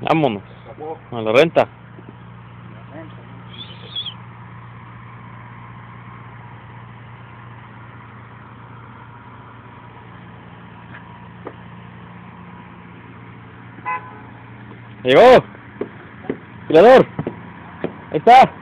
Vámonos. A la renta. Llegó. Tirador. Ahí está.